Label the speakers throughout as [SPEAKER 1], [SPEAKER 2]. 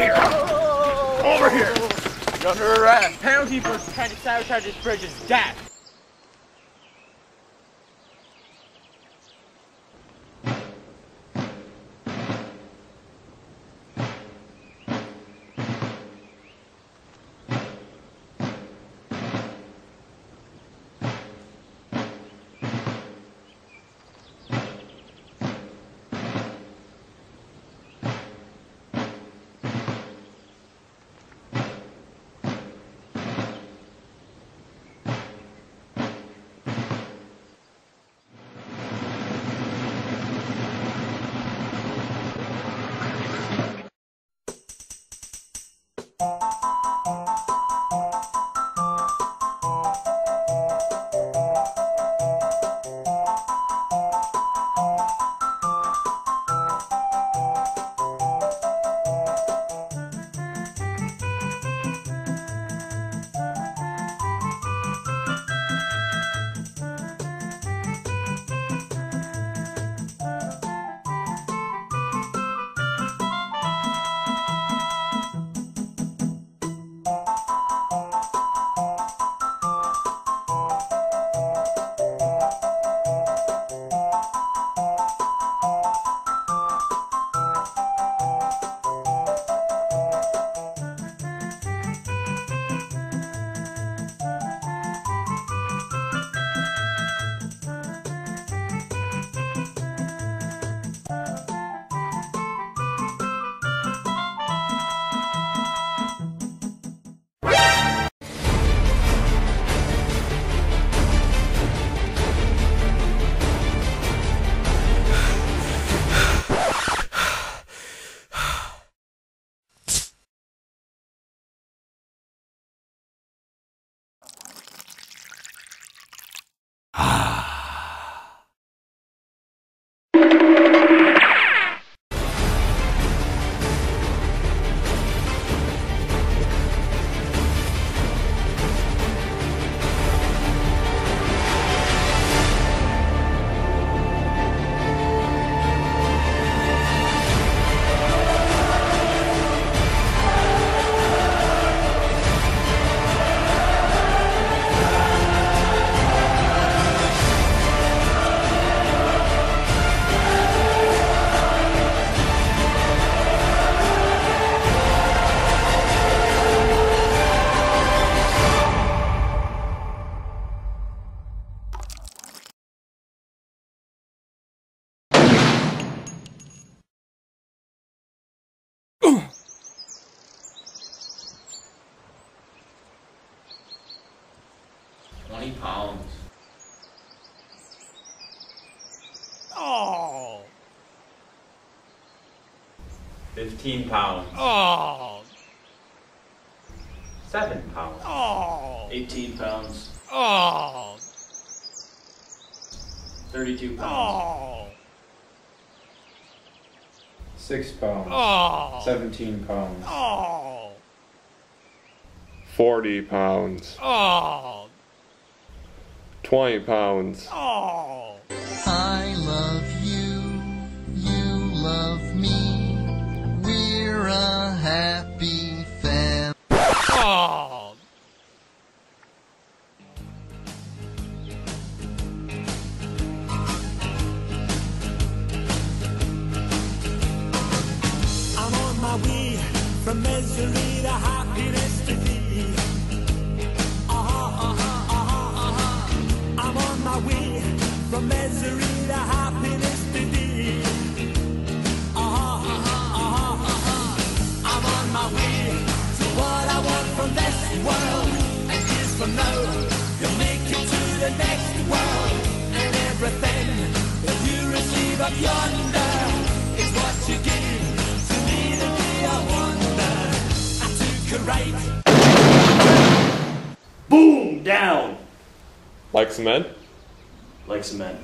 [SPEAKER 1] here! Over here! You're under arrest!
[SPEAKER 2] Penalty for trying to sabotage this bridge is death.
[SPEAKER 3] Twenty pounds.
[SPEAKER 2] Oh,
[SPEAKER 3] Fifteen pounds.
[SPEAKER 2] oh,
[SPEAKER 3] Seven pounds.
[SPEAKER 2] oh,
[SPEAKER 3] 18 pounds.
[SPEAKER 2] oh,
[SPEAKER 3] 32 pounds.
[SPEAKER 2] oh,
[SPEAKER 4] Six pounds.
[SPEAKER 2] oh,
[SPEAKER 4] Seventeen pounds.
[SPEAKER 2] oh,
[SPEAKER 5] 40 pounds,
[SPEAKER 2] oh,
[SPEAKER 5] 20 pounds,
[SPEAKER 2] oh.
[SPEAKER 6] I love you, you love me. We're a happy family.
[SPEAKER 2] Oh,
[SPEAKER 7] I'm on my way from misery And years from you'll make it to the next world. And everything that you receive up yonder is what you give to me today. I wonder. I took a right.
[SPEAKER 8] Boom! Down!
[SPEAKER 5] like cement.
[SPEAKER 8] Like cement.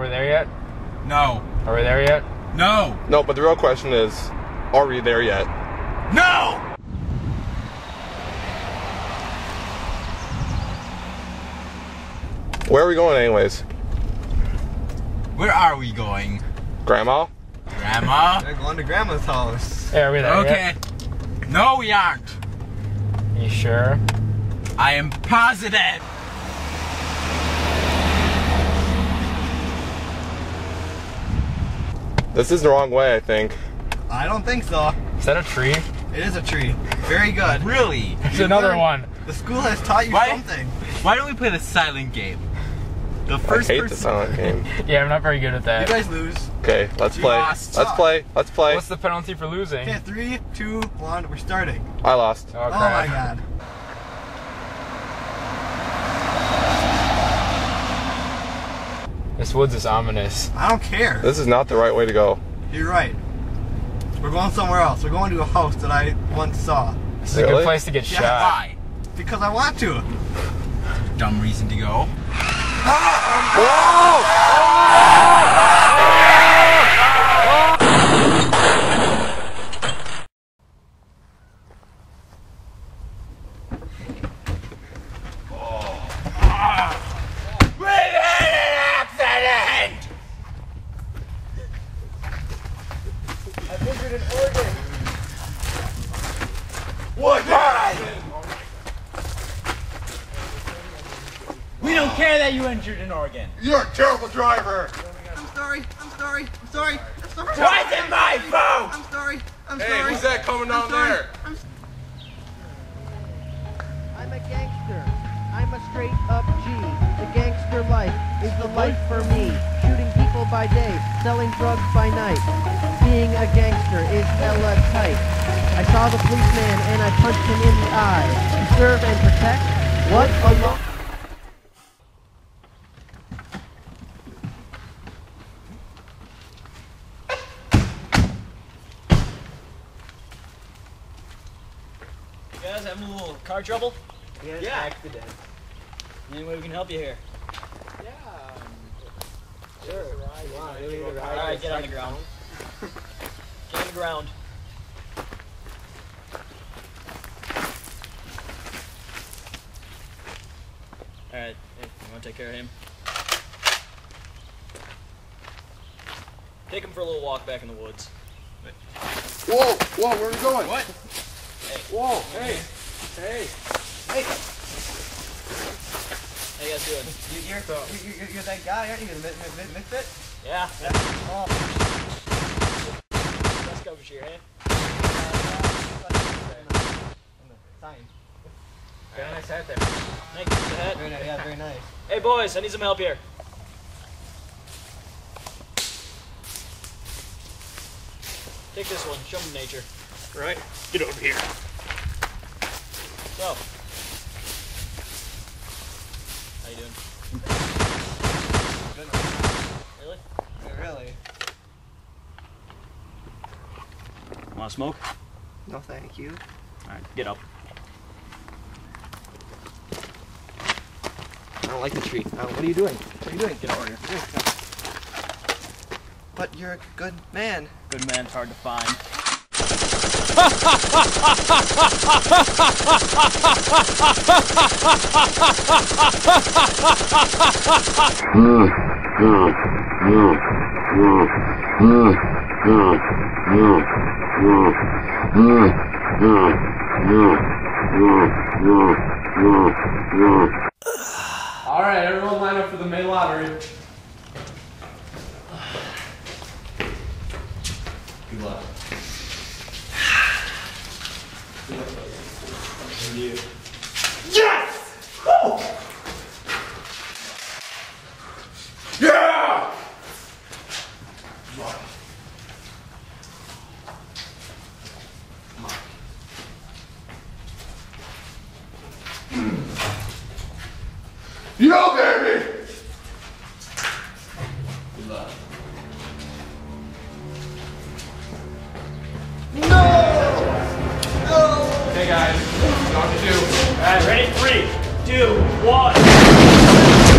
[SPEAKER 9] Are we there yet?
[SPEAKER 10] No.
[SPEAKER 9] Are we there yet?
[SPEAKER 10] No.
[SPEAKER 11] No, but the real question is, are we there yet?
[SPEAKER 10] No!
[SPEAKER 11] Where are we going, anyways?
[SPEAKER 10] Where are we going?
[SPEAKER 11] Grandma?
[SPEAKER 10] Grandma?
[SPEAKER 12] They're going to grandma's house.
[SPEAKER 9] Hey, are we there
[SPEAKER 10] Okay. No, we aren't.
[SPEAKER 9] You sure?
[SPEAKER 10] I am positive.
[SPEAKER 11] This is the wrong way, I think.
[SPEAKER 12] I don't think so.
[SPEAKER 9] Is that a tree?
[SPEAKER 12] It is a tree. Very good.
[SPEAKER 10] Really?
[SPEAKER 9] It's
[SPEAKER 12] You
[SPEAKER 9] another
[SPEAKER 12] learned-
[SPEAKER 9] one.
[SPEAKER 12] The school has taught you
[SPEAKER 10] Why-
[SPEAKER 12] something.
[SPEAKER 10] Why don't we play the silent game? The first
[SPEAKER 11] I
[SPEAKER 10] first
[SPEAKER 11] hate the
[SPEAKER 10] person.
[SPEAKER 11] silent game.
[SPEAKER 9] Yeah, I'm not very good at that.
[SPEAKER 12] You guys lose.
[SPEAKER 11] Okay, let's
[SPEAKER 10] You
[SPEAKER 11] play.
[SPEAKER 10] lost.
[SPEAKER 11] Let's play. Let's play.
[SPEAKER 9] What's the penalty for losing?
[SPEAKER 12] Okay, three, two, one. We're starting.
[SPEAKER 11] I lost.
[SPEAKER 9] Oh,
[SPEAKER 12] Oh, my god.
[SPEAKER 9] This woods is ominous.
[SPEAKER 12] I don't care.
[SPEAKER 11] This is not the right way to go.
[SPEAKER 12] You're right. We're going somewhere else. We're going to a house that I once saw.
[SPEAKER 9] This is a good place to get
[SPEAKER 12] Yeah,
[SPEAKER 9] shot.
[SPEAKER 10] Why?
[SPEAKER 12] Because I want to.
[SPEAKER 10] Dumb reason to go. We What happened? We don't care that you injured an organ.
[SPEAKER 11] You're a terrible driver.
[SPEAKER 12] I'm sorry. I'm sorry. I'm sorry. I'm sorry.
[SPEAKER 10] Why is it my fault?
[SPEAKER 12] I'm sorry. I'm
[SPEAKER 11] Hey,
[SPEAKER 12] sorry.
[SPEAKER 11] who's that coming down
[SPEAKER 12] I'm sorry.
[SPEAKER 11] there?
[SPEAKER 12] I'm
[SPEAKER 13] I'm a gangster. I'm a straight up G. The gangster life is the life for me. Shooting people by day, selling drugs by night. Being a gangster is hella tight. I saw the policeman and I punched him in the eye. To serve and protect? What a lo-
[SPEAKER 14] You guys having a little car trouble?
[SPEAKER 12] Yeah. Accident.
[SPEAKER 14] Any way we can help you here? Alright, get on the ground. Get on the ground. Alright, hey, you wanna take care of him? Take him for a little walk back in the woods.
[SPEAKER 11] Whoa, whoa, where are we going?
[SPEAKER 10] What?
[SPEAKER 11] Whoa, hey, hey. Hey!
[SPEAKER 14] How you guys doing?
[SPEAKER 12] You, you're, you, you, you're that guy, aren't you? The mi- mi- mi- misfit?
[SPEAKER 14] Yeah?
[SPEAKER 12] Oh.
[SPEAKER 14] Best coverage here, hey?
[SPEAKER 12] Sign.
[SPEAKER 9] Very nice hat there.
[SPEAKER 14] Thank you for the hat.
[SPEAKER 12] Very nice. Yeah, very nice.
[SPEAKER 14] Hey boys, I need some help here. Take this one, show them nature.
[SPEAKER 9] Right. Get over here.
[SPEAKER 14] So. How you doing? Really?
[SPEAKER 12] Really?
[SPEAKER 14] Wanna smoke?
[SPEAKER 12] No, thank you.
[SPEAKER 14] Alright, get up.
[SPEAKER 12] I don't like the tree. Uh, what are you doing? What are you doing? Get over here. But you're a good man.
[SPEAKER 14] Good man's hard to find.
[SPEAKER 11] All right, everyone line up for the main lottery. Good luck.
[SPEAKER 10] Yeah!
[SPEAKER 11] Guys, what to do?
[SPEAKER 14] Alright, ready? Three, two, one.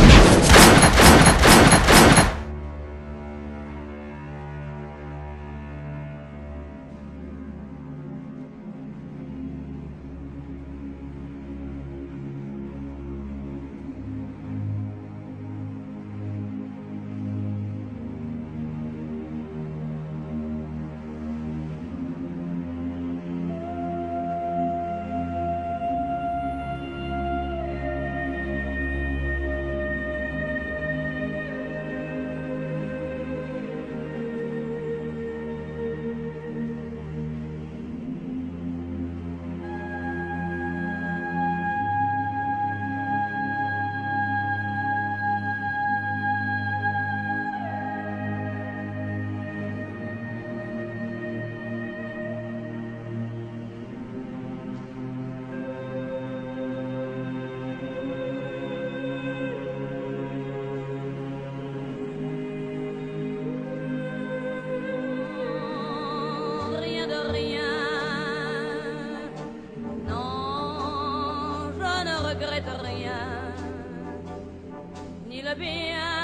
[SPEAKER 7] regrette rien, ni le bien.